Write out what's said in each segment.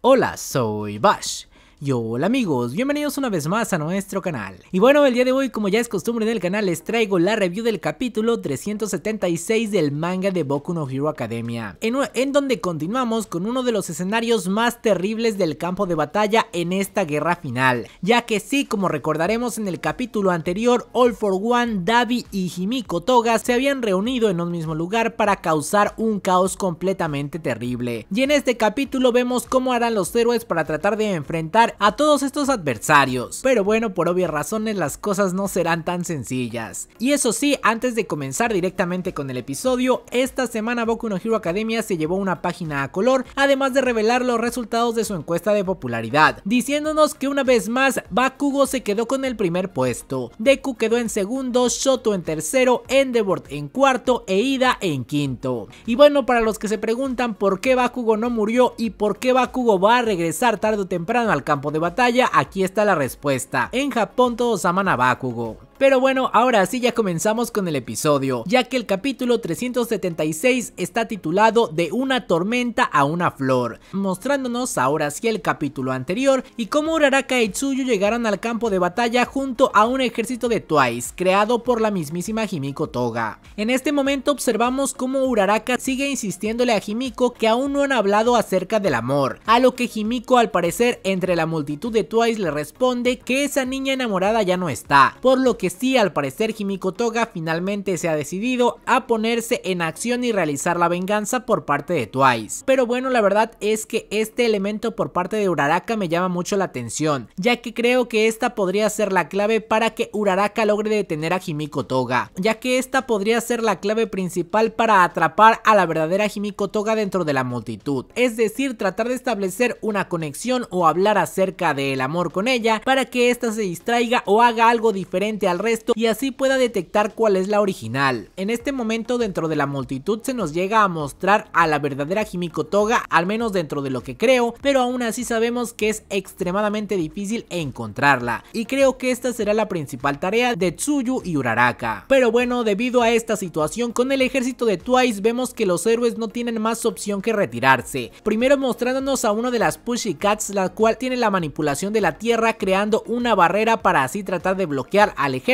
Hola, soy Bash. Y hola amigos, bienvenidos una vez más a nuestro canal. Y bueno, el día de hoy, como ya es costumbre en el canal, les traigo la review del capítulo 376 del manga de Boku no Hero Academia, en, donde continuamos con uno de los escenarios más terribles del campo de batalla en esta guerra final, ya que sí, como recordaremos en el capítulo anterior, All for One, Davi y Himiko Toga se habían reunido en un mismo lugar para causar un caos completamente terrible. Y en este capítulo vemos cómo harán los héroes para tratar de enfrentar a todos estos adversarios. Pero bueno, por obvias razones las cosas no serán tan sencillas. Y eso sí, antes de comenzar directamente con el episodio, esta semana Boku no Hero Academia se llevó una página a color, además de revelar los resultados de su encuesta de popularidad, diciéndonos que una vez más Bakugo se quedó con el primer puesto, Deku quedó en segundo, Shoto en tercero, Endeavor en cuarto e Ida en quinto. Y bueno, para los que se preguntan por qué Bakugo no murió y por qué Bakugo va a regresar tarde o temprano al campo de batalla, aquí está la respuesta. En Japón todos aman a Bakugo. Pero bueno, ahora sí ya comenzamos con el episodio, ya que el capítulo 376 está titulado De una tormenta a una flor, mostrándonos ahora sí el capítulo anterior y cómo Uraraka y Tsuyu llegaron al campo de batalla junto a un ejército de Twice, creado por la mismísima Himiko Toga. En este momento observamos cómo Uraraka sigue insistiéndole a Himiko que aún no han hablado acerca del amor, a lo que Himiko al parecer entre la multitud de Twice le responde que esa niña enamorada ya no está, por lo que sí, al parecer Himiko Toga finalmente se ha decidido a ponerse en acción y realizar la venganza por parte de Twice. Pero bueno, la verdad es que este elemento por parte de Uraraka me llama mucho la atención, ya que creo que esta podría ser la clave para que Uraraka logre detener a Himiko Toga, ya que esta podría ser la clave principal para atrapar a la verdadera Himiko Toga dentro de la multitud, es decir, tratar de establecer una conexión o hablar acerca del amor con ella para que ésta se distraiga o haga algo diferente resto y así pueda detectar cuál es la original. En este momento dentro de la multitud se nos llega a mostrar a la verdadera Himiko Toga, al menos dentro de lo que creo, pero aún así sabemos que es extremadamente difícil encontrarla y creo que esta será la principal tarea de Tsuyu y Uraraka. Pero bueno, debido a esta situación con el ejército de Twice vemos que los héroes no tienen más opción que retirarse. Primero mostrándonos a uno de las Pussycats la cual tiene la manipulación de la tierra creando una barrera para así tratar de bloquear al ejército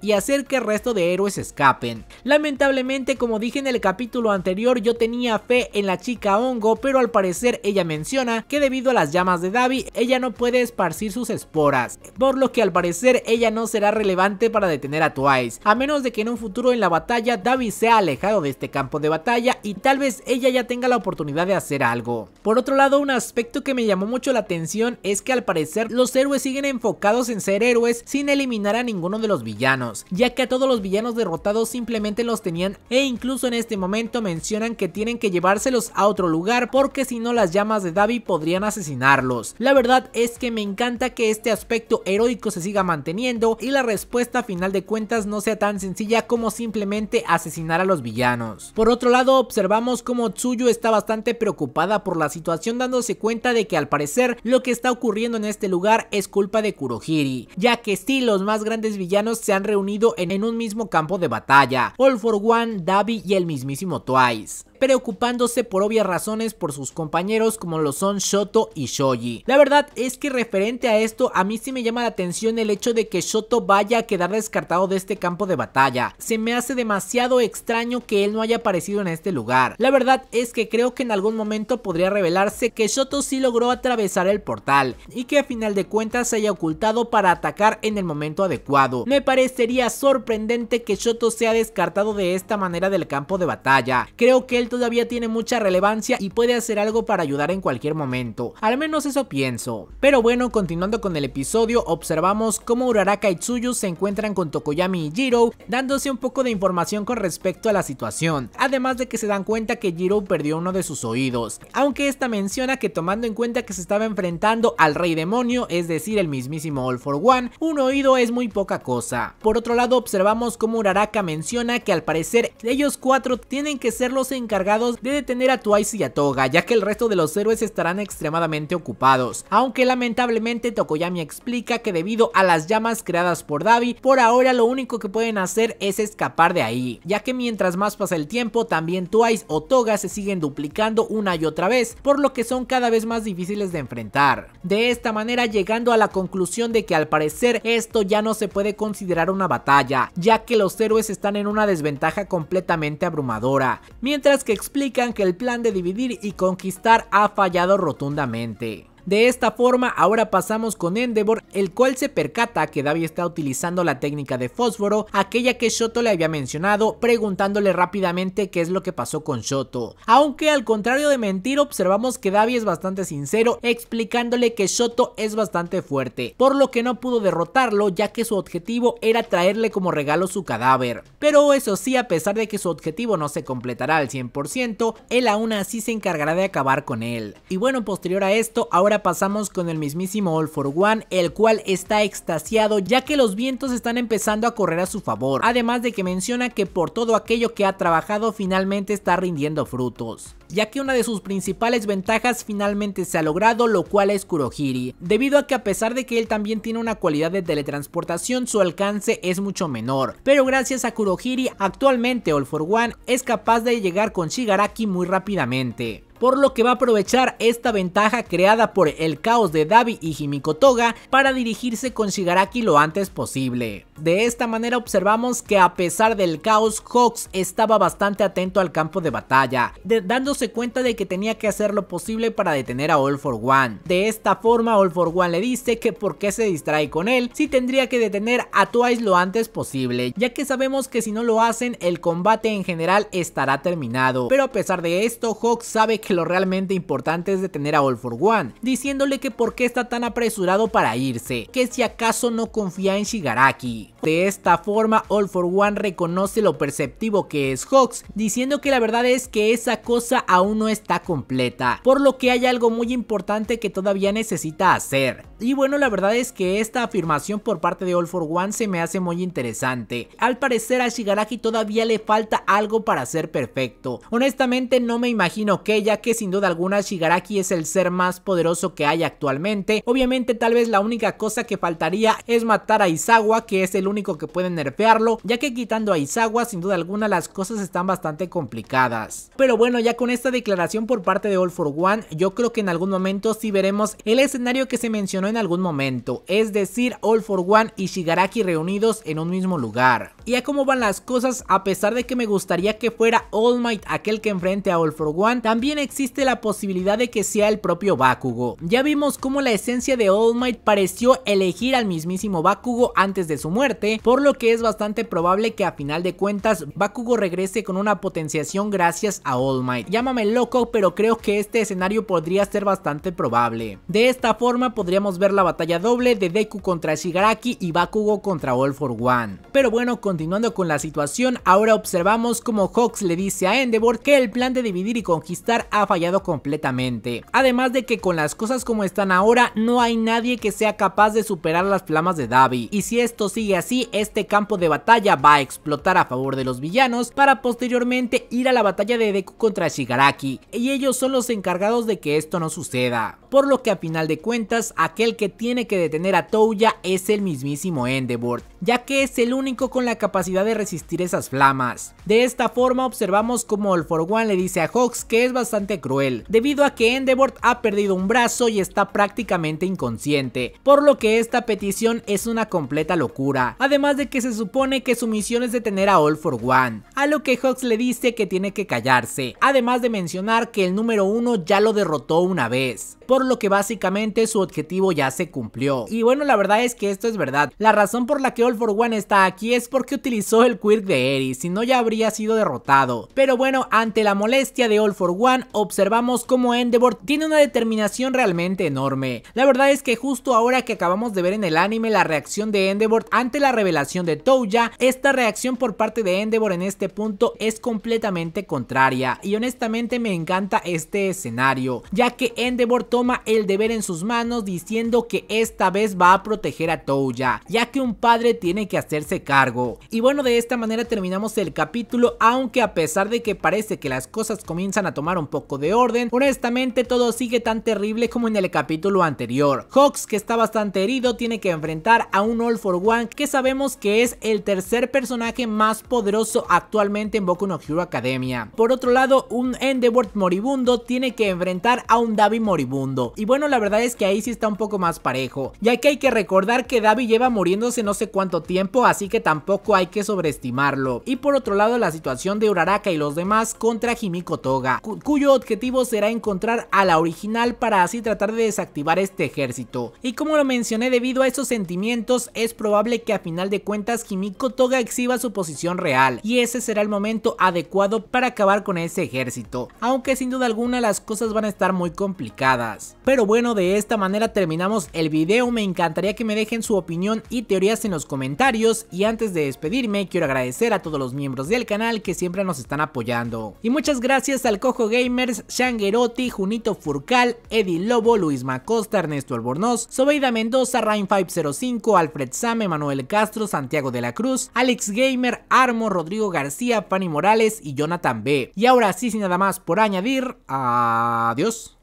y hacer que el resto de héroes escapen. Lamentablemente como dije en el capítulo anterior yo tenía fe en la chica hongo pero al parecer ella menciona que debido a las llamas de Davi ella no puede esparcir sus esporas, por lo que al parecer ella no será relevante para detener a Twice, a menos de que en un futuro en la batalla Davi sea alejado de este campo de batalla y tal vez ella ya tenga la oportunidad de hacer algo. Por otro lado un aspecto que me llamó mucho la atención es que al parecer los héroes siguen enfocados en ser héroes sin eliminar a ninguno de los villanos, ya que a todos los villanos derrotados simplemente los tenían e incluso en este momento mencionan que tienen que llevárselos a otro lugar porque si no las llamas de Davi podrían asesinarlos. La verdad es que me encanta que este aspecto heroico se siga manteniendo y la respuesta a final de cuentas no sea tan sencilla como simplemente asesinar a los villanos. Por otro lado observamos como Tsuyu está bastante preocupada por la situación dándose cuenta de que al parecer lo que está ocurriendo en este lugar es culpa de Kurohiri, ya que sí los más grandes villanos se han reunido en, en un mismo campo de batalla, All for One, Davi y el mismísimo Twice preocupándose por obvias razones por sus compañeros como lo son Shoto y Shoji. La verdad es que referente a esto a mí sí me llama la atención el hecho de que Shoto vaya a quedar descartado de este campo de batalla. Se me hace demasiado extraño que él no haya aparecido en este lugar. La verdad es que creo que en algún momento podría revelarse que Shoto sí logró atravesar el portal y que a final de cuentas se haya ocultado para atacar en el momento adecuado. Me parecería sorprendente que Shoto sea descartado de esta manera del campo de batalla. Creo que él todavía tiene mucha relevancia y puede hacer algo para ayudar en cualquier momento. Al menos eso pienso. Pero bueno, continuando con el episodio, observamos cómo Uraraka y Tsuyu se encuentran con Tokoyami y Jiro, dándose un poco de información con respecto a la situación. Además de que se dan cuenta que Jiro perdió uno de sus oídos. Aunque esta menciona que tomando en cuenta que se estaba enfrentando al rey demonio, es decir, el mismísimo All for One, un oído es muy poca cosa. Por otro lado, observamos cómo Uraraka menciona que al parecer ellos cuatro tienen que ser los encargados de detener a Twice y a Toga, ya que el resto de los héroes estarán extremadamente ocupados. Aunque lamentablemente Tokoyami explica que debido a las llamas creadas por Davi, por ahora lo único que pueden hacer es escapar de ahí, ya que mientras más pasa el tiempo, también Twice o Toga se siguen duplicando una y otra vez, por lo que son cada vez más difíciles de enfrentar. De esta manera llegando a la conclusión de que al parecer esto ya no se puede considerar una batalla, ya que los héroes están en una desventaja completamente abrumadora, mientras explican que el plan de dividir y conquistar ha fallado rotundamente. De esta forma, ahora pasamos con Endeavor, el cual se percata que Davi está utilizando la técnica de fósforo, aquella que Shoto le había mencionado, preguntándole rápidamente qué es lo que pasó con Shoto. Aunque al contrario de mentir, observamos que Davi es bastante sincero, explicándole que Shoto es bastante fuerte, por lo que no pudo derrotarlo, ya que su objetivo era traerle como regalo su cadáver. Pero eso sí, a pesar de que su objetivo no se completará al 100%, él aún así se encargará de acabar con él. Y bueno, posterior a esto, ahora pasamos con el mismísimo All for One, el cual está extasiado ya que los vientos están empezando a correr a su favor, además de que menciona que por todo aquello que ha trabajado finalmente está rindiendo frutos. Ya que una de sus principales ventajas finalmente se ha logrado, lo cual es Kurohiri, debido a que a pesar de que él también tiene una cualidad de teletransportación, su alcance es mucho menor, pero gracias a Kurohiri, actualmente All for One es capaz de llegar con Shigaraki muy rápidamente por lo que va a aprovechar esta ventaja creada por el caos de Davi y Himiko Toga para dirigirse con Shigaraki lo antes posible. De esta manera observamos que a pesar del caos, Hawks estaba bastante atento al campo de batalla, dándose cuenta de que tenía que hacer lo posible para detener a All for One. De esta forma All for One le dice que por qué se distrae con él si tendría que detener a Twice lo antes posible, ya que sabemos que si no lo hacen el combate en general estará terminado. Pero a pesar de esto, Hawks sabe que lo realmente importante es detener a All for One, diciéndole que por qué está tan apresurado para irse, que si acaso no confía en Shigaraki. De esta forma, All for One reconoce lo perceptivo que es Hawks, diciendo que la verdad es que esa cosa aún no está completa, por lo que hay algo muy importante que todavía necesita hacer. Y bueno, la verdad es que esta afirmación por parte de All for One se me hace muy interesante. Al parecer a Shigaraki todavía le falta algo para ser perfecto. Honestamente no me imagino que ya que sin duda alguna Shigaraki es el ser más poderoso que hay actualmente. Obviamente tal vez la única cosa que faltaría es matar a Izawa que es el único que puede nerfearlo ya que quitando a Izawa sin duda alguna las cosas están bastante complicadas. Pero bueno ya con esta declaración por parte de All for One yo creo que en algún momento sí veremos el escenario que se mencionó en algún momento, es decir All for One y Shigaraki reunidos en un mismo lugar. Y a cómo van las cosas, a pesar de que me gustaría que fuera All Might aquel que enfrente a All for One, también existe la posibilidad de que sea el propio Bakugo. Ya vimos cómo la esencia de All Might pareció elegir al mismísimo Bakugo antes de su muerte, por lo que es bastante probable que a final de cuentas Bakugo regrese con una potenciación gracias a All Might. Llámame loco, pero creo que este escenario podría ser bastante probable. De esta forma podríamos ver la batalla doble de Deku contra Shigaraki y Bakugo contra All for One. Pero bueno, continuando con la situación, ahora observamos como Hawks le dice a Endeavor que el plan de dividir y conquistar ha fallado completamente. Además de que con las cosas como están ahora, no hay nadie que sea capaz de superar las flamas de Davi. Y si esto sigue así, este campo de batalla va a explotar a favor de los villanos para posteriormente ir a la batalla de Deku contra Shigaraki. Y ellos son los encargados de que esto no suceda. Por lo que a final de cuentas, aquel que tiene que detener a Touya es el mismísimo Endeavor, ya que es el único con la capacidad de resistir esas flamas. De esta forma observamos como All for One le dice a Hawks que es bastante cruel, debido a que Endeavor ha perdido un brazo y está prácticamente inconsciente, por lo que esta petición es una completa locura, además de que se supone que su misión es detener a All for One, a lo que Hawks le dice que tiene que callarse, además de mencionar que el número uno ya lo derrotó una vez, por lo que básicamente su objetivo ya se cumplió. Y bueno, la verdad es que esto es verdad. La razón por la que All for One está aquí es porque utilizó el quirk de Eri, si no ya habría sido derrotado. Pero bueno, ante la molestia de All for One, observamos como Endeavor tiene una determinación realmente enorme. La verdad es que justo ahora que acabamos de ver en el anime la reacción de Endeavor ante la revelación de Touya, esta reacción por parte de Endeavor en este punto es completamente contraria y honestamente me encanta este escenario, ya que Endeavor toma el deber en sus manos diciendo que esta vez va a proteger a Touya, ya que un padre tiene que hacerse cargo. Y bueno, de esta manera terminamos el capítulo, aunque a pesar de que parece que las cosas comienzan a tomar un poco de orden, honestamente todo sigue tan terrible como en el capítulo anterior. Hawks, que está bastante herido, tiene que enfrentar a un All for One que sabemos que es el tercer personaje más poderoso actualmente en Boku no Hero Academia. Por otro lado, un Endeavor moribundo tiene que enfrentar a un Davi moribundo. Y bueno, la verdad es que ahí sí está un poco más parejo, ya que hay que recordar que Davi lleva muriéndose no sé cuánto tiempo, así que tampoco hay que sobreestimarlo. Y por otro lado, la situación de Uraraka y los demás contra Himiko Toga, cuyo objetivo será encontrar a la original para así tratar de desactivar este ejército. Y como lo mencioné, debido a esos sentimientos, es probable que a final de cuentas Himiko Toga exhiba su posición real, y ese será el momento adecuado para acabar con ese ejército, aunque sin duda alguna las cosas van a estar muy complicadas. Pero bueno, de esta manera terminamos el video, me encantaría que me dejen su opinión y teorías en los comentarios, y antes de despedirme quiero agradecer a todos los miembros del canal que siempre nos están apoyando. Y muchas gracias al Cojo Gamers, Shangerotti, Junito Furcal, Eddie Lobo, Luis Macosta, Ernesto Albornoz, Sobeida Mendoza, Rain505, Alfred Same, Manuel Castro, Santiago de la Cruz, Alex Gamer, Armo, Rodrigo García, Fanny Morales y Jonathan B. Y ahora sí, sin nada más por añadir, adiós.